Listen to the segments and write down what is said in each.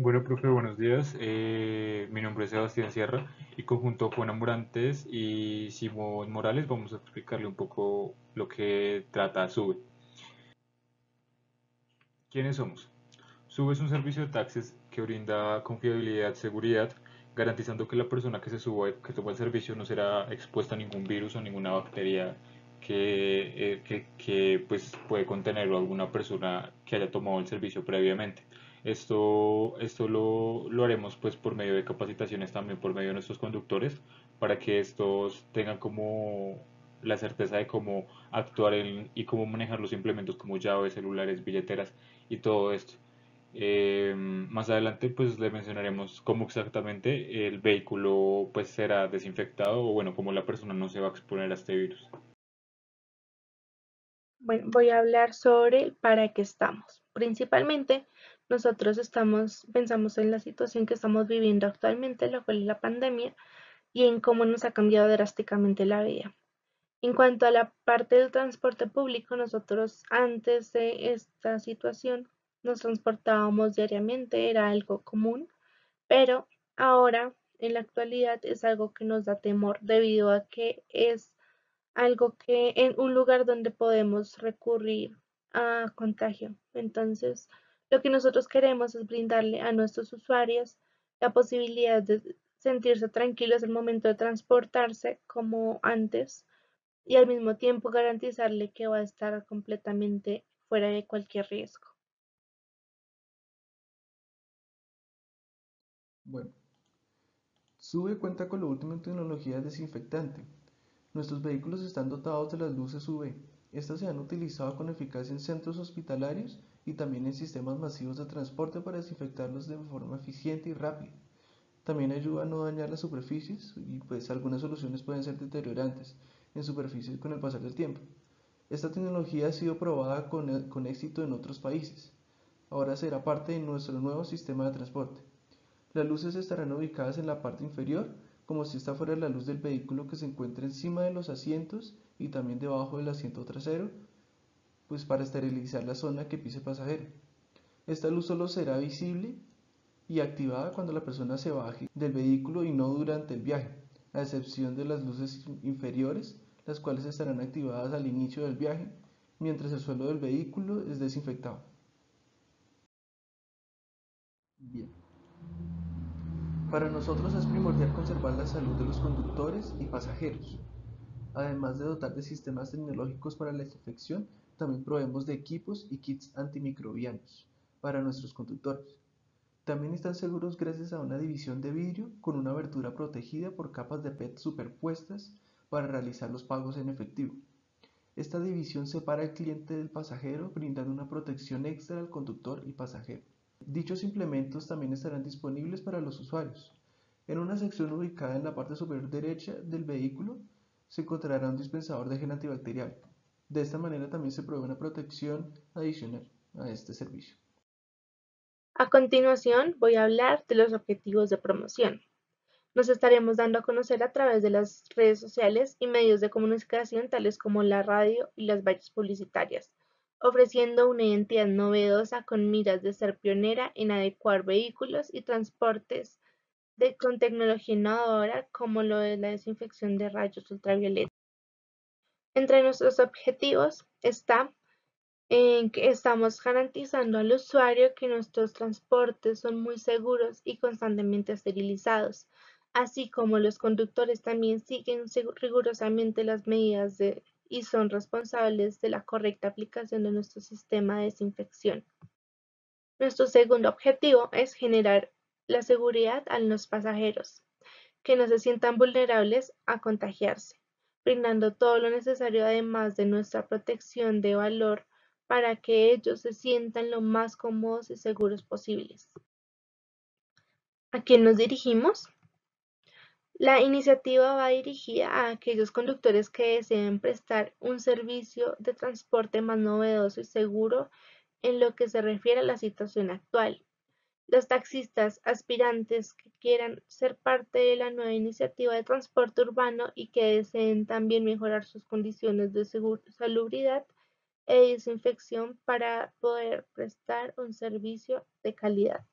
Bueno, profe, buenos días. Eh, mi nombre es Sebastián Sierra y conjunto a Juana Morantes y Simón Morales vamos a explicarle un poco lo que trata SUBE. ¿Quiénes somos? SUBE es un servicio de taxis que brinda confiabilidad, seguridad, garantizando que la persona que se suba, que toma el servicio no será expuesta a ningún virus o ninguna bacteria que, eh, que, que, pues, puede contener alguna persona que haya tomado el servicio previamente. Esto, esto lo, lo haremos pues por medio de capacitaciones también por medio de nuestros conductores para que estos tengan como la certeza de cómo actuar en- y cómo manejar los implementos como llaves, celulares, billeteras y todo esto. Eh, más adelante pues le mencionaremos cómo exactamente el vehículo pues será desinfectado o bueno, cómo la persona no se va a exponer a este virus. Voy a hablar sobre para qué estamos. Principalmente, nosotros estamos, pensamos en la situación que estamos viviendo actualmente, lo cual es la pandemia, y en cómo nos ha cambiado drásticamente la vida. En cuanto a la parte del transporte público, nosotros antes de esta situación nos transportábamos diariamente, era algo común, pero ahora en la actualidad es algo que nos da temor debido a que es algo que en un lugar donde podemos recurrir a contagio. Entonces, lo que nosotros queremos es brindarle a nuestros usuarios la posibilidad de sentirse tranquilos al momento de transportarse como antes y al mismo tiempo garantizarle que va a estar completamente fuera de cualquier riesgo. Bueno, SUBE cuenta con lo último en tecnología desinfectante. Nuestros vehículos están dotados de las luces UV. Estas se han utilizado con eficacia en centros hospitalarios y también en sistemas masivos de transporte para desinfectarlos de forma eficiente y rápida. También ayuda a no dañar las superficies y pues algunas soluciones pueden ser deteriorantes en superficies con el pasar del tiempo. Esta tecnología ha sido probada con, con éxito en otros países. Ahora será parte de nuestro nuevo sistema de transporte. Las luces estarán ubicadas en la parte inferior, como si esta fuera la luz del vehículo que se encuentra encima de los asientos y también debajo del asiento trasero, pues para esterilizar la zona que pise pasajero. Esta luz solo será visible y activada cuando la persona se baje del vehículo y no durante el viaje, a excepción de las luces inferiores, las cuales estarán activadas al inicio del viaje, mientras el suelo del vehículo es desinfectado. Bien. Para nosotros es primordial conservar la salud de los conductores y pasajeros. Además de dotar de sistemas tecnológicos para la desinfección, también proveemos de equipos y kits antimicrobianos para nuestros conductores. También están seguros gracias a una división de vidrio con una abertura protegida por capas de PET superpuestas para realizar los pagos en efectivo. Esta división separa al cliente del pasajero brindando una protección extra al conductor y pasajero. Dichos implementos también estarán disponibles para los usuarios. En una sección ubicada en la parte superior derecha del vehículo se encontrará un dispensador de gel antibacterial. De esta manera también se provee una protección adicional a este servicio. A continuación voy a hablar de los objetivos de promoción. Nos estaremos dando a conocer a través de las redes sociales y medios de comunicación tales como la radio y las vallas publicitarias, ofreciendo una identidad novedosa con miras de ser pionera en adecuar vehículos y transportes con tecnología innovadora como lo es la desinfección de rayos ultravioleta. Entre nuestros objetivos está que estamos garantizando al usuario que nuestros transportes son muy seguros y constantemente esterilizados, así como los conductores también siguen rigurosamente las medidas de y son responsables de la correcta aplicación de nuestro sistema de desinfección. Nuestro segundo objetivo es generar la seguridad a los pasajeros, que no se sientan vulnerables a contagiarse, brindando todo lo necesario además de nuestra protección de valor para que ellos se sientan lo más cómodos y seguros posibles. ¿A quién nos dirigimos? La iniciativa va dirigida a aquellos conductores que deseen prestar un servicio de transporte más novedoso y seguro en lo que se refiere a la situación actual. Los taxistas aspirantes que quieran ser parte de la nueva iniciativa de transporte urbano y que deseen también mejorar sus condiciones de salubridad e desinfección para poder prestar un servicio de calidad.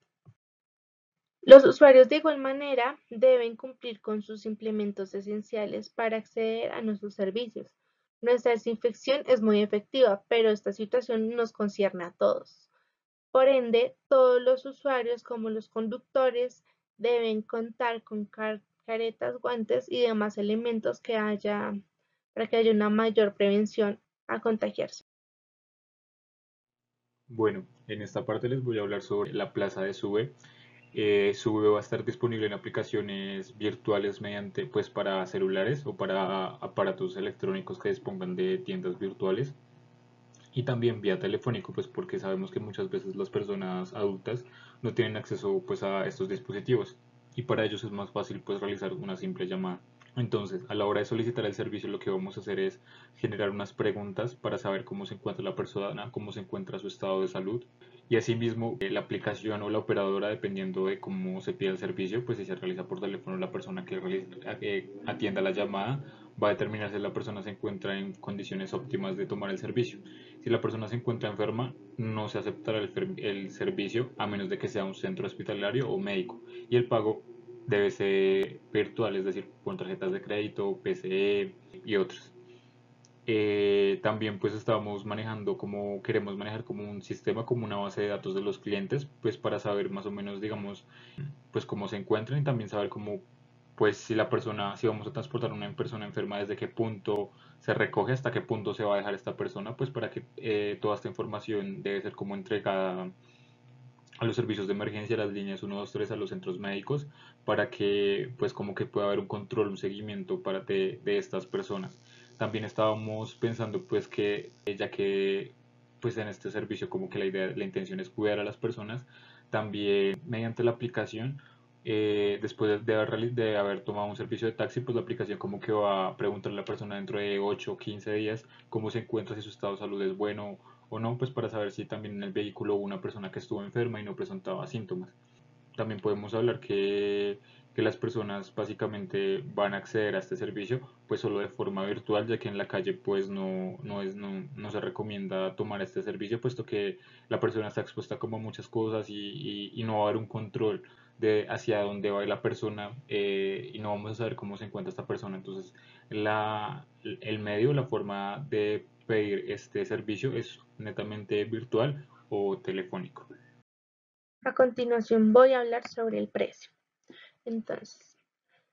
Los usuarios de igual manera deben cumplir con sus implementos esenciales para acceder a nuestros servicios. Nuestra desinfección es muy efectiva, pero esta situación nos concierne a todos. Por ende, todos los usuarios como los conductores deben contar con caretas, guantes y demás elementos que haya para que haya una mayor prevención a contagiarse. Bueno, en esta parte les voy a hablar sobre la plaza de SUBE. Eh, SUBE va a estar disponible en aplicaciones virtuales mediante, pues para celulares o para aparatos electrónicos que dispongan de tiendas virtuales y también vía telefónico, pues porque sabemos que muchas veces las personas adultas no tienen acceso pues a estos dispositivos y para ellos es más fácil pues realizar una simple llamada. Entonces, a la hora de solicitar el servicio, lo que vamos a hacer es generar unas preguntas para saber cómo se encuentra la persona, cómo se encuentra su estado de salud. Y asimismo, eh, la aplicación o la operadora, dependiendo de cómo se pide el servicio, pues si se realiza por teléfono, la persona que, que atienda la llamada va a determinar si la persona se encuentra en condiciones óptimas de tomar el servicio. Si la persona se encuentra enferma, no se aceptará el servicio a menos de que sea un centro hospitalario o médico. Y el pago debe ser virtual, es decir, con tarjetas de crédito, PCE y otros. Eh, también pues estamos manejando como queremos manejar como un sistema como una base de datos de los clientes pues para saber más o menos digamos pues cómo se encuentran y también saber cómo pues si la persona si vamos a transportar una persona enferma desde qué punto se recoge hasta qué punto se va a dejar esta persona pues para que eh, toda esta información debe ser como entregada a los servicios de emergencia, las líneas 1, 2, 3, a los centros médicos, para que pues como que pueda haber un control, un seguimiento para de, de estas personas. También estábamos pensando pues que ya que pues en este servicio como que la idea, la intención es cuidar a las personas, también mediante la aplicación eh, después de haber, de haber tomado un servicio de taxi, pues la aplicación como que va a preguntarle a la persona dentro de 8 o 15 días cómo se encuentra, si su estado de salud es bueno o no, pues para saber si también en el vehículo hubo una persona que estuvo enferma y no presentaba síntomas. También podemos hablar que, que las personas básicamente van a acceder a este servicio pues solo de forma virtual ya que en la calle pues no, no, es, no, no se recomienda tomar este servicio puesto que la persona está expuesta como a muchas cosas y, y, no va a haber un control de hacia dónde va la persona eh, y no vamos a saber cómo se encuentra esta persona entonces la, el medio, la forma de pedir este servicio es netamente virtual o telefónico. A continuación voy a hablar sobre el precio. Entonces,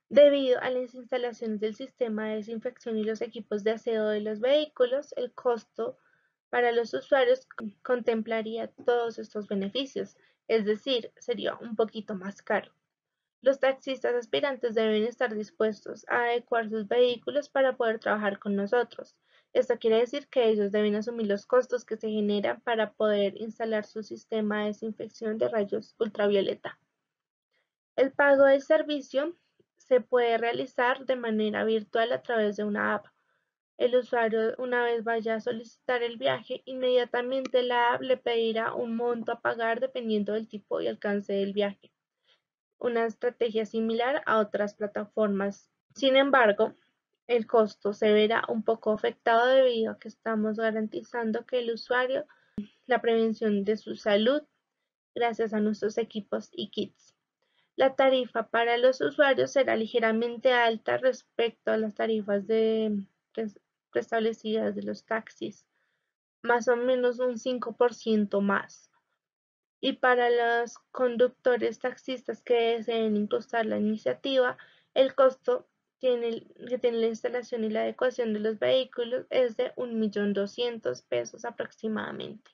debido a las instalaciones del sistema de desinfección y los equipos de aseo de los vehículos, el costo para los usuarios contemplaría todos estos beneficios, es decir, sería un poquito más caro. Los taxistas aspirantes deben estar dispuestos a adecuar sus vehículos para poder trabajar con nosotros. Esto quiere decir que ellos deben asumir los costos que se generan para poder instalar su sistema de desinfección de rayos ultravioleta. El pago del servicio se puede realizar de manera virtual a través de una app. El usuario, una vez vaya a solicitar el viaje, inmediatamente la app le pedirá un monto a pagar dependiendo del tipo y alcance del viaje una estrategia similar a otras plataformas. Sin embargo, el costo se verá un poco afectado debido a que estamos garantizando que el usuario la prevención de su salud gracias a nuestros equipos y kits. La tarifa para los usuarios será ligeramente alta respecto a las tarifas de, preestablecidas de los taxis, más o menos un 5% más y para los conductores taxistas que deseen impulsar la iniciativa, el costo tiene, que tiene la instalación y la adecuación de los vehículos es de 1.200.000 pesos aproximadamente.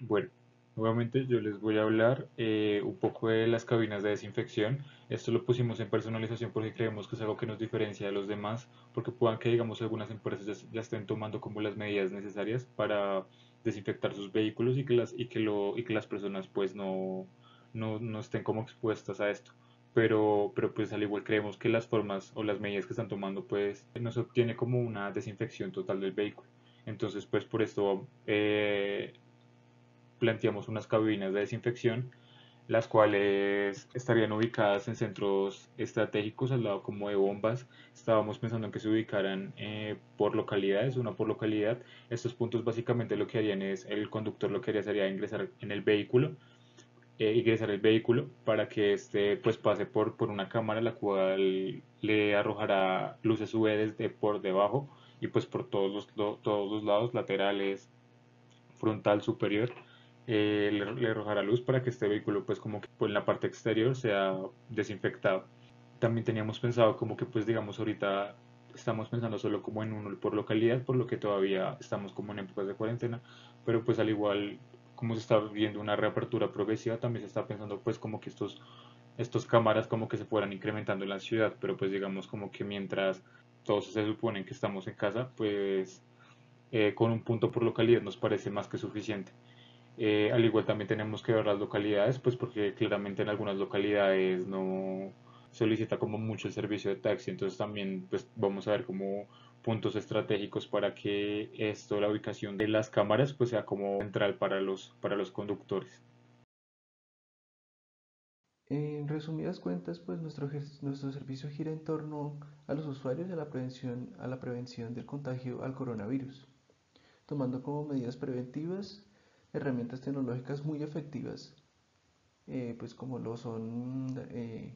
Bueno, nuevamente yo les voy a hablar eh, un poco de las cabinas de desinfección. Esto lo pusimos en personalización porque creemos que es algo que nos diferencia de los demás, porque puedan que digamos algunas empresas ya estén tomando como las medidas necesarias para desinfectar sus vehículos y que las, y que lo, y que las personas pues no, no, no estén como expuestas a esto. Pero, pero pues al igual creemos que las formas o las medidas que están tomando pues no se obtiene como una desinfección total del vehículo. Entonces pues por esto eh, planteamos unas cabinas de desinfección las cuales estarían ubicadas en centros estratégicos al lado como de bombas. Estábamos pensando en que se ubicaran eh, por localidades, una por localidad. Estos puntos básicamente lo que harían es, el conductor lo que haría sería ingresar en el vehículo eh, ingresar el vehículo para que este pues pase por, por una cámara la cual le arrojará luces UV desde por debajo y pues por todos los, todos los lados laterales frontal superior eh, le, arrojará luz para que este vehículo pues como que pues, en la parte exterior sea desinfectado. También teníamos pensado como que pues digamos ahorita estamos pensando solo como en uno por localidad por lo que todavía estamos como en épocas de cuarentena pero pues al igual como se está viendo una reapertura progresiva también se está pensando pues como que estos estos cámaras como que se fueran incrementando en la ciudad pero pues digamos como que mientras todos se suponen que estamos en casa pues eh, con un punto por localidad nos parece más que suficiente eh, al igual también tenemos que ver las localidades pues porque claramente en algunas localidades no solicita como mucho el servicio de taxi, entonces también pues vamos a ver como puntos estratégicos para que esto, la ubicación de las cámaras pues sea como central para los, para los conductores. En resumidas cuentas, pues nuestro, nuestro servicio gira en torno a los usuarios y a la, prevención, a la prevención del contagio al coronavirus, tomando como medidas preventivas herramientas tecnológicas muy efectivas, eh, pues como lo son eh,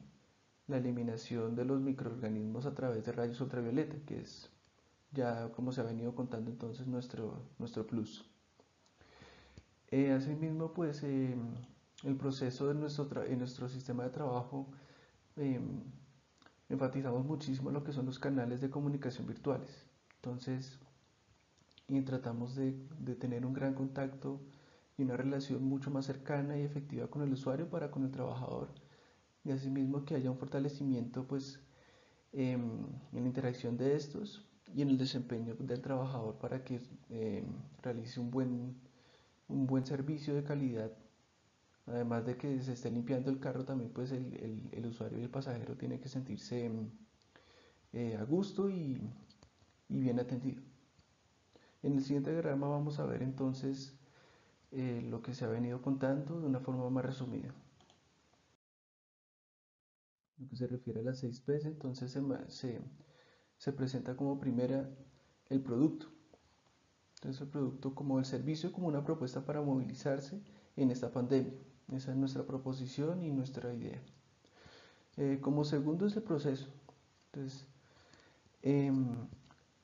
la eliminación de los microorganismos a través de rayos ultravioleta, que es ya como se ha venido contando entonces nuestro, nuestro plus. Eh, asimismo, pues em, el proceso de nuestro en nuestro sistema de trabajo em, enfatizamos muchísimo lo que son los canales de comunicación virtuales. Entonces, y tratamos de, de tener un gran contacto y una relación mucho más cercana y efectiva con el usuario para con el trabajador. Y asimismo que haya un fortalecimiento pues em, en la interacción de estos y en el desempeño del trabajador para que em, realice un buen, un buen servicio de calidad. Además de que se esté limpiando el carro también pues el, el, usuario y el pasajero tiene que sentirse em, eh, a gusto y, y, bien atendido. En el siguiente diagrama vamos a ver entonces eh, lo que se ha venido contando de una forma más resumida lo que se refiere a las 6 P's, entonces se, se, presenta como primera el producto. Entonces el producto como el servicio, como una propuesta para movilizarse en esta pandemia. Esa es nuestra proposición y nuestra idea. Eh, como segundo es el proceso. Entonces, em,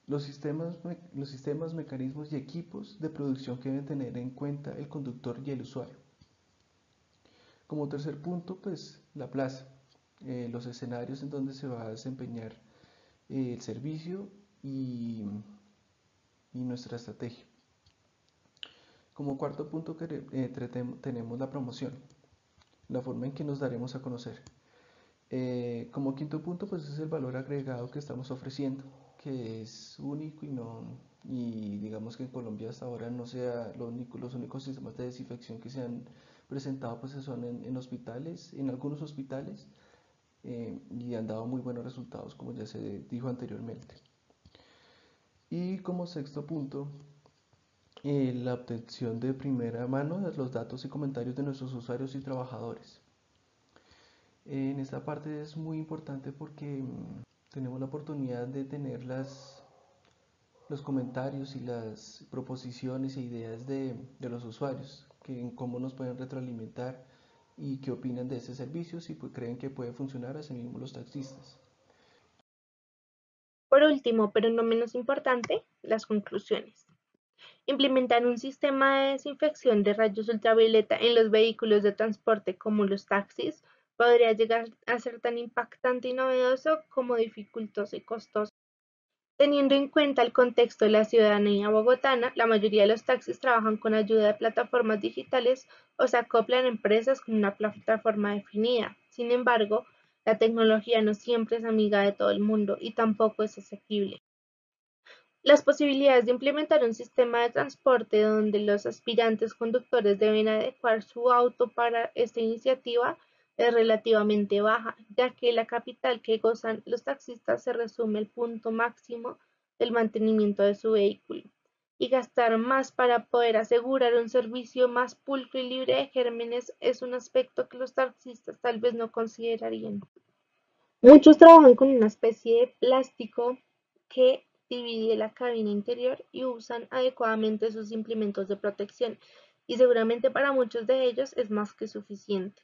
los, sistemas, los sistemas, mecanismos y equipos de producción que deben tener en cuenta el conductor y el usuario. Como tercer punto, pues la plaza. Eh, los escenarios en donde se va a desempeñar eh, el servicio y, y, nuestra estrategia. Como cuarto punto eh, tenemos la promoción, la forma en que nos daremos a conocer. como quinto punto, pues es el valor agregado que estamos ofreciendo, que es único y no y digamos que en Colombia hasta ahora no sea lo único, los únicos sistemas de desinfección que se han presentado pues son en, en hospitales, en algunos hospitales eh, y han dado muy buenos resultados, como ya se dijo anteriormente. Y como sexto punto, eh, la obtención de primera mano de los datos y comentarios de nuestros usuarios y trabajadores. En esta parte es muy importante porque mm, tenemos la oportunidad de tener las, los comentarios y las proposiciones e ideas de, de los usuarios, que en cómo nos pueden retroalimentar y qué opinan de este servicio, si pues, creen que puede funcionar así mismo los taxistas. Por último, pero no menos importante, las conclusiones. Implementar un sistema de desinfección de rayos ultravioleta en los vehículos de transporte como los taxis podría llegar a ser tan impactante y novedoso como dificultoso y costoso. Teniendo en cuenta el contexto de la ciudadanía bogotana, la mayoría de los taxis trabajan con ayuda de plataformas digitales o se acoplan a empresas con una plataforma definida. Sin embargo, la tecnología no siempre es amiga de todo el mundo y tampoco es asequible. Las posibilidades de implementar un sistema de transporte donde los aspirantes conductores deben adecuar su auto para esta iniciativa es relativamente baja, ya que la capital que gozan los taxistas se resume el punto máximo del mantenimiento de su vehículo, y gastar más para poder asegurar un servicio más pulcro y libre de gérmenes es un aspecto que los taxistas tal vez no considerarían. Muchos trabajan con una especie de plástico que divide la cabina interior y usan adecuadamente sus implementos de protección, y seguramente para muchos de ellos es más que suficiente.